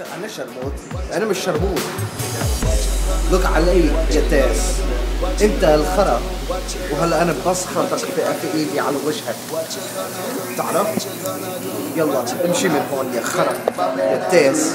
أنا شربوت. أنا مش شربوت. لك علي يا تاس أنت الخرا. وهلا أنا بسخطك في إيدي على وجهك. تعرف؟ يلا امشي من هون يا خرا. يا تاس